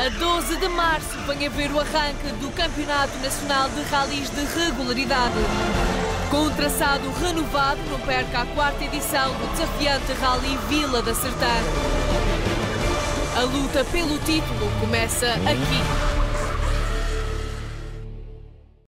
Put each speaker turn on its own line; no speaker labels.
A 12 de março vem a ver o arranque do Campeonato Nacional de Ralis de Regularidade. Com um traçado renovado, não perca a quarta edição do desafiante Rally Vila da Sertã. A luta pelo título começa aqui.